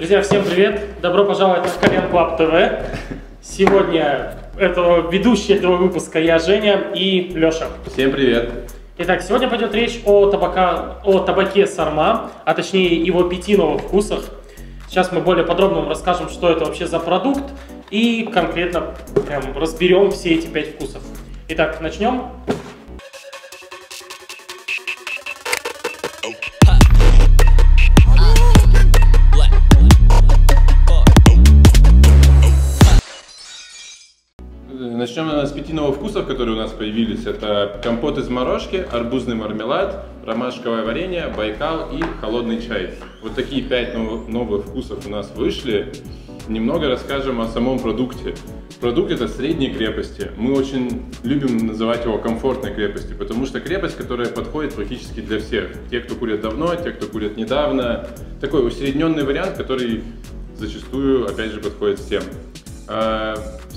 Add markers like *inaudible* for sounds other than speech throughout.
Друзья, всем привет! Добро пожаловать на Кальян Club ТВ. Сегодня этого, ведущий этого выпуска я, Женя и Леша. Всем привет! Итак, сегодня пойдет речь о, табака, о табаке Сарма, а точнее его пяти новых вкусах. Сейчас мы более подробно вам расскажем, что это вообще за продукт и конкретно прям разберем все эти пять вкусов. Итак, начнем. Пяти новых вкусов, которые у нас появились. Это компот из морожки, арбузный мармелад, ромашковое варенье, байкал и холодный чай. Вот такие пять новых вкусов у нас вышли. Немного расскажем о самом продукте. Продукт это средней крепости. Мы очень любим называть его комфортной крепостью, потому что крепость, которая подходит практически для всех. Те, кто курят давно, те, кто курят недавно. Такой усредненный вариант, который зачастую, опять же, подходит всем.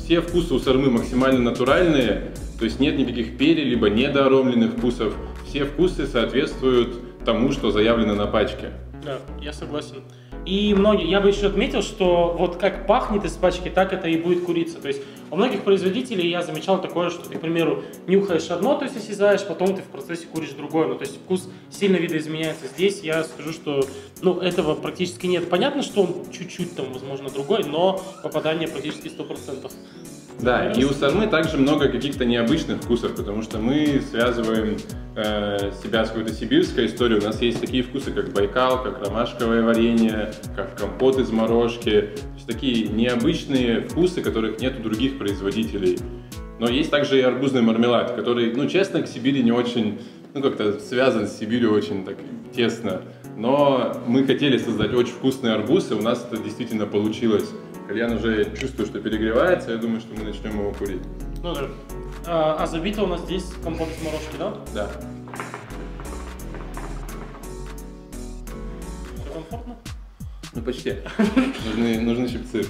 Все вкусы у сармы максимально натуральные, то есть нет никаких перьев, либо недооромленных вкусов. Все вкусы соответствуют тому, что заявлено на пачке. Да, я согласен. И многие, я бы еще отметил, что вот как пахнет из пачки, так это и будет курица. То есть у многих производителей я замечал такое, что ты, к примеру, нюхаешь одно, то есть осязаешь, потом ты в процессе куришь другое. Ну, то есть вкус сильно видоизменяется. Здесь я скажу, что ну, этого практически нет. Понятно, что он чуть-чуть там, возможно, другой, но попадание практически 100%. Да, и у сармы также много каких-то необычных вкусов, потому что мы связываем э, себя с какой-то сибирской историей. У нас есть такие вкусы, как байкал, как ромашковое варенье, как компот из морожки. То есть такие необычные вкусы, которых нет у других производителей. Но есть также и арбузный мармелад, который, ну, честно, к Сибири не очень, ну, как-то связан с Сибирью очень так тесно. Но мы хотели создать очень вкусный арбуз, и у нас это действительно получилось. Кальян уже чувствую, что перегревается, я думаю, что мы начнем его курить. Ну да. А, а забито у нас здесь компот из морожки, да? Да. Все комфортно? Ну почти. нужны, нужны щипцы.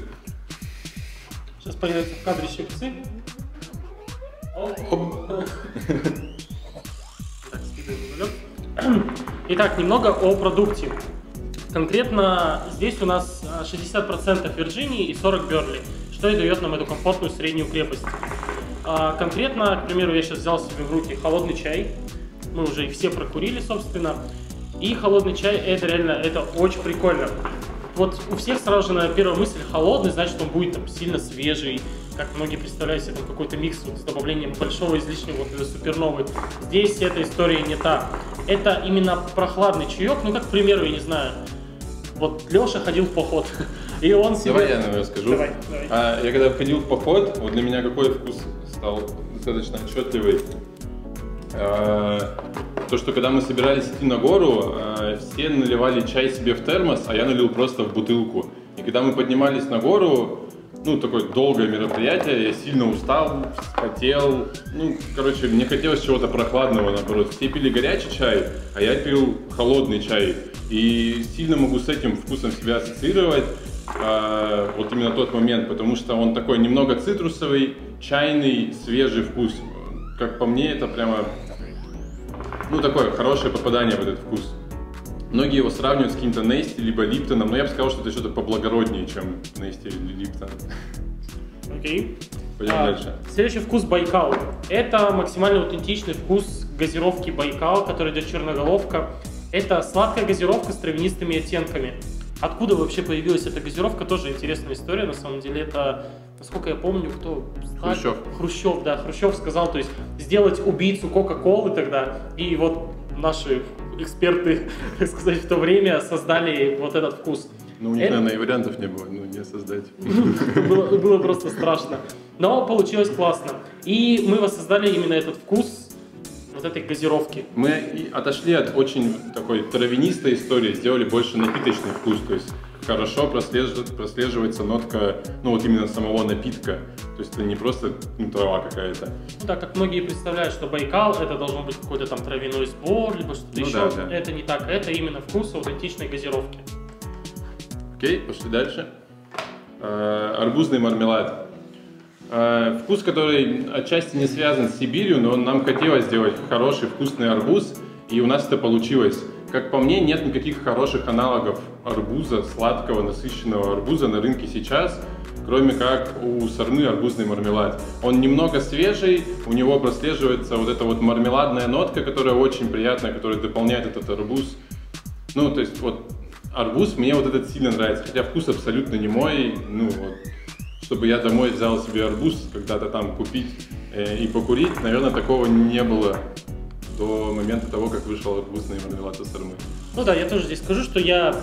Сейчас появятся в кадре щипцы. Итак, немного о продукте. Конкретно здесь у нас 60% Вирджинии и 40 Берли, что и дает нам эту комфортную среднюю крепость. А, конкретно, к примеру, я сейчас взял себе в руки холодный чай. Мы уже их все прокурили, собственно. И холодный чай, это реально, это очень прикольно. Вот у всех сразу же, наверное, первая мысль холодный, значит, он будет там сильно свежий, как многие представляют себе, какой-то микс вот, с добавлением большого излишнего вот, суперновый. Здесь эта история не та. Это именно прохладный чаек, ну, как, к примеру, я не знаю, вот Леша ходил в поход, и он себе... Давай я, наверное, скажу. Давай, давай. А, я когда ходил в поход, вот для меня какой вкус стал достаточно отчетливый. А, то, что когда мы собирались идти на гору, а, все наливали чай себе в термос, а я налил просто в бутылку. И когда мы поднимались на гору, ну, такое долгое мероприятие, я сильно устал, хотел, ну, короче, мне хотелось чего-то прохладного, наоборот. Все пили горячий чай, а я пил холодный чай. И сильно могу с этим вкусом себя ассоциировать, э, вот именно тот момент, потому что он такой немного цитрусовый, чайный, свежий вкус. Как по мне, это прямо, ну, такое хорошее попадание в этот вкус. Многие его сравнивают с каким-то Нести либо Липтоном, но я бы сказал, что это что-то поблагороднее, чем Нести или Липтон. Окей. Okay. Пойдем а, дальше. Следующий вкус Байкал. Это максимально аутентичный вкус газировки Байкал, который идет черноголовка. Это сладкая газировка с травянистыми оттенками. Откуда вообще появилась эта газировка, тоже интересная история, на самом деле. Это, насколько я помню, кто... Хрущев. Хрущев, да, Хрущев сказал, то есть сделать убийцу Кока-Колы тогда, и вот наши эксперты, *laughs* так сказать, в то время создали вот этот вкус. Ну, у них, Это... наверное, и вариантов не было, ну, не создать. *laughs* было, было просто страшно. Но получилось классно. И мы воссоздали именно этот вкус вот этой газировки. Мы отошли от очень такой травянистой истории, сделали больше напиточный вкус, то есть хорошо прослеживается, прослеживается нотка, ну вот именно самого напитка. То есть это не просто ну, трава какая-то. Ну да, как многие представляют, что Байкал это должно быть какой-то там травяной сбор, либо что-то ну, еще. Да, да. Это не так, это именно вкус аутентичной газировки. Окей, пошли дальше. Э, арбузный мармелад. Э, вкус, который отчасти не связан с Сибирью, но нам хотелось сделать хороший вкусный арбуз, и у нас это получилось. как по мне, нет никаких хороших аналогов арбуза, сладкого, насыщенного арбуза на рынке сейчас, кроме как у сорны арбузный мармелад. Он немного свежий, у него прослеживается вот эта вот мармеладная нотка, которая очень приятная, которая дополняет этот арбуз. Ну, то есть вот арбуз мне вот этот сильно нравится, хотя вкус абсолютно не мой, ну вот, чтобы я домой взял себе арбуз когда-то там купить э, и покурить, наверное, такого не было до момента того, как вышел арбузный мармелад из. Ну да, я тоже здесь скажу, что я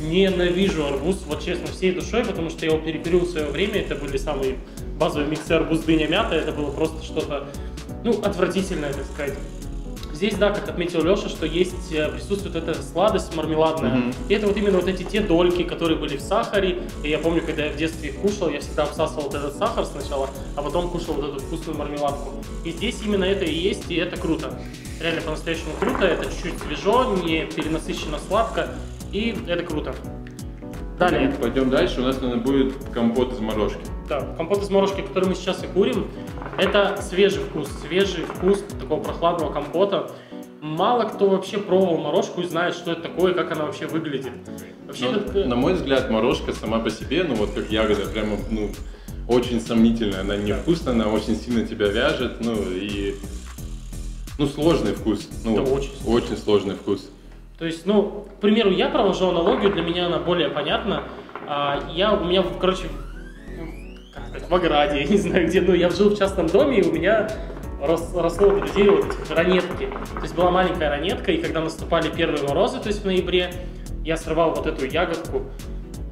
ненавижу арбуз, вот честно, всей душой, потому что я его перепилил в свое время, это были самые базовые миксы арбуз, дыня, мята, это было просто что-то, ну, отвратительное, так сказать. Здесь, да, как отметил Леша, что есть, э, присутствует эта сладость мармеладная. Mm-hmm. И это вот именно вот эти те дольки, которые были в сахаре. И я помню, когда я в детстве их кушал, я всегда обсасывал вот этот сахар сначала, а потом кушал вот эту вкусную мармеладку. И здесь именно это и есть, и это круто. Реально по-настоящему круто, это чуть-чуть свежо, не перенасыщенно сладко, и это круто. Далее. Пойдем дальше, у нас, наверное, будет компот из морожки. Да, компот из морожки, который мы сейчас и курим, это свежий вкус, свежий вкус такого прохладного компота. Мало кто вообще пробовал морожку и знает, что это такое, как она вообще выглядит. Вообще, Но, это... На мой взгляд, морожка сама по себе, ну вот как ягода, прямо, ну, очень сомнительная. Она невкусная, она очень сильно тебя вяжет, ну и... Ну, сложный вкус. Ну, это очень, очень сложный вкус. То есть, ну, к примеру, я провожу аналогию, для меня она более понятна. А, я, у меня, короче, в ограде, *laughs* я не знаю где, ну, я жил в частном доме, и у меня рос, росло у друзей вот ранетки. То есть была маленькая ранетка, и когда наступали первые морозы, то есть в ноябре, я срывал вот эту ягодку,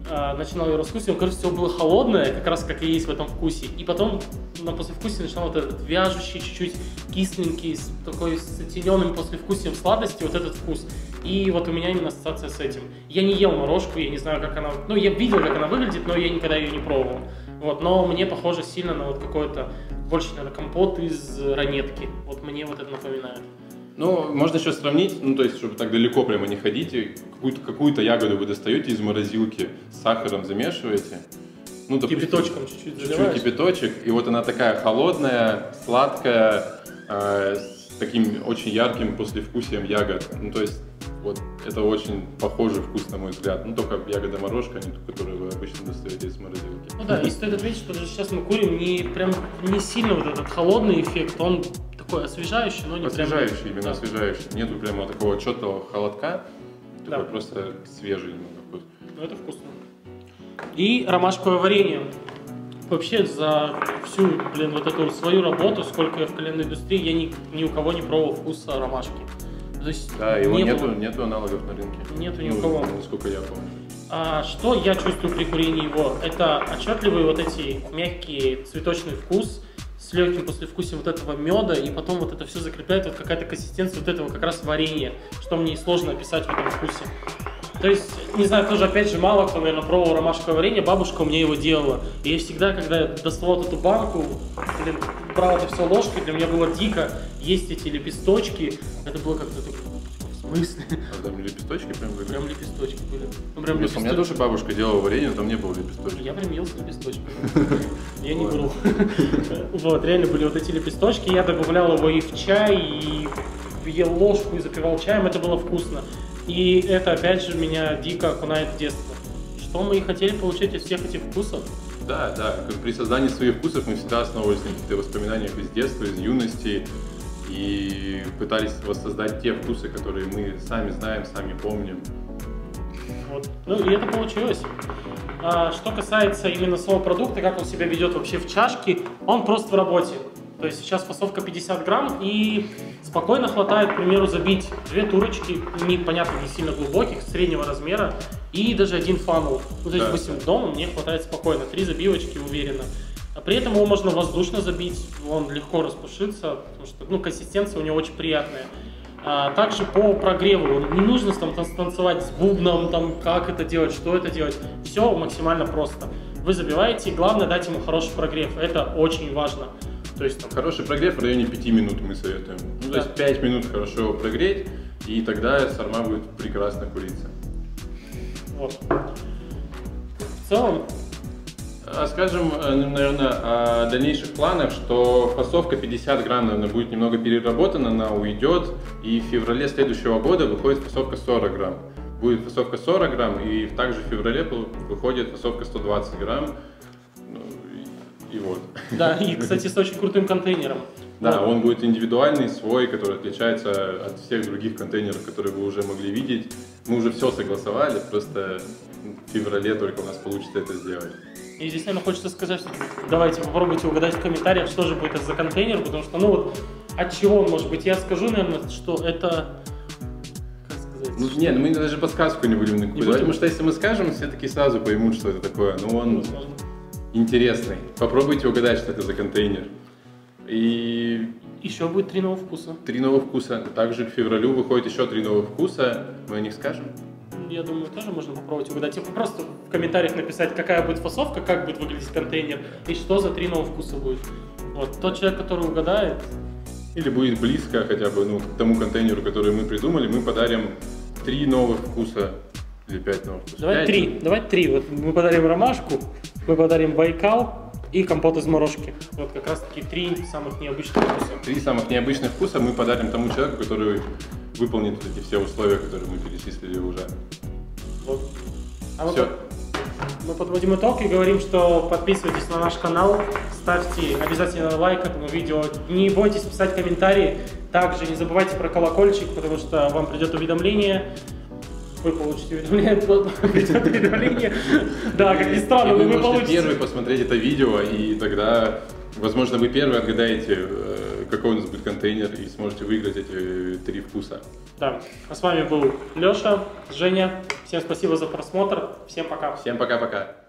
э, начинал ее раскусывать, кажется, все было холодное, как раз как и есть в этом вкусе. И потом на послевкусие начинал вот этот вяжущий, чуть-чуть кисленький, с такой с оттененным послевкусием сладости, вот этот вкус. И вот у меня именно ассоциация с этим. Я не ел морожку, я не знаю, как она... Ну, я видел, как она выглядит, но я никогда ее не пробовал. Вот, но мне похоже сильно на вот какой-то больше, наверное, компот из ранетки. Вот мне вот это напоминает. Ну, можно еще сравнить, ну, то есть, чтобы так далеко прямо не ходите, какую-то какую ягоду вы достаете из морозилки, с сахаром замешиваете. Ну, допустим, кипяточком чуть-чуть Чуть-чуть кипяточек, и вот она такая холодная, сладкая, э, с таким очень ярким послевкусием ягод. Ну, то есть, вот это очень похожий вкус, на мой взгляд. Ну, только ягода морожка, а не ту, которую вы обычно достаете из морозилки. Ну да, и стоит отметить, что даже сейчас мы курим не прям не сильно вот этот холодный эффект, он такой освежающий, но не освежающий, прям... именно да. освежающий. Нету прямо такого четкого холодка, такой да. просто свежий немного вкус. Ну это вкусно. И ромашковое варенье. Вообще за всю, блин, вот эту свою работу, сколько я в коленной индустрии, я ни, ни у кого не пробовал вкуса ромашки. То есть да, его не нету, было... нету аналогов на рынке. Нету ни у ну, кого. Насколько я помню. А, что я чувствую при курении его? Это отчетливый вот эти мягкий цветочный вкус с легким послевкусием вот этого меда, и потом вот это все закрепляет вот какая-то консистенция вот этого как раз варенья, что мне сложно описать в этом вкусе. То есть, не знаю, тоже, опять же, мало кто, наверное, пробовал ромашковое варенье, бабушка у меня его делала. И я всегда, когда я доставал эту банку, блин, брал это все ложкой, для меня было дико есть эти лепесточки. Это было как-то так, в смысле? А там лепесточки прям были? Прям лепесточки были. Ну, прям лепесточки. У меня тоже бабушка делала варенье, но там не было лепесточек. Я прям ел с лепесточками. *laughs* Я не вру. Вот, реально были вот эти лепесточки. Я добавлял его и в чай, и ел ложку, и запивал чаем. Это было вкусно. И это, опять же, меня дико окунает в детство. Что мы и хотели получить из всех этих вкусов. Да, да. При создании своих вкусов мы всегда основывались на каких-то воспоминаниях из детства, из юности. И пытались воссоздать те вкусы, которые мы сами знаем, сами помним. Вот. Ну и это получилось. А, что касается именно своего продукта, как он себя ведет вообще в чашке, он просто в работе. То есть сейчас фасовка 50 грамм и спокойно хватает, к примеру, забить две турочки, не, понятно, не сильно глубоких, среднего размера, и даже один фанул. Ну, то есть, да. допустим, дома мне хватает спокойно, три забивочки уверенно. А при этом его можно воздушно забить, он легко распушится, потому что ну, консистенция у него очень приятная. А также по прогреву, не нужно там танцевать с бубном, там, как это делать, что это делать. Все максимально просто. Вы забиваете, главное дать ему хороший прогрев, это очень важно. То есть, там... Хороший прогрев в районе 5 минут мы советуем. Ну, да. То есть 5 минут хорошо его прогреть, и тогда сарма будет прекрасно куриться. Вот. В целом, А скажем, э, наверное, о дальнейших планах, что фасовка 50 грамм, наверное, будет немного переработана, она уйдет, и в феврале следующего года выходит фасовка 40 грамм. Будет фасовка 40 грамм, и также в феврале выходит фасовка 120 грамм. Ну, и, и вот. Да, и, кстати, с очень крутым контейнером. Да, он будет индивидуальный, свой, который отличается от всех других контейнеров, которые вы уже могли видеть. Мы уже все согласовали, просто в феврале только у нас получится это сделать. И здесь, наверное, хочется сказать, что давайте попробуйте угадать в комментариях, что же будет это за контейнер, потому что, ну вот, от чего он может быть. Я скажу, наверное, что это... Как сказать? Ну, нет, мы даже подсказку не будем никакую давать, потому что если мы скажем, все таки сразу поймут, что это такое. Ну, он Возможно. интересный. Попробуйте угадать, что это за контейнер. И еще будет три новых вкуса. Три новых вкуса. Также к февралю выходит еще три новых вкуса. Мы о них скажем я думаю, тоже можно попробовать угадать. Типа просто в комментариях написать, какая будет фасовка, как будет выглядеть контейнер и что за три новых вкуса будет. Вот тот человек, который угадает. Или будет близко хотя бы ну, к тому контейнеру, который мы придумали, мы подарим три новых вкуса или пять новых вкусов. Давай три, давай три. Вот мы подарим ромашку, мы подарим Байкал и компот из морожки. Вот как раз таки три самых необычных вкуса. Три самых необычных вкуса мы подарим тому человеку, который выполнит эти все условия, которые мы перечислили уже. Вот. А Все. Мы подводим итог и говорим, что подписывайтесь на наш канал, ставьте обязательно лайк этому видео, не бойтесь писать комментарии, также не забывайте про колокольчик, потому что вам придет уведомление, вы получите *laughs* уведомление. Да, как ни странно, но вы получите. первый посмотреть это видео, и тогда, возможно, вы первый отгадаете, э, какой у нас будет контейнер, и сможете выиграть эти три вкуса. Да. А с вами был Леша, Женя. Всем спасибо за просмотр. Всем пока. Всем пока-пока.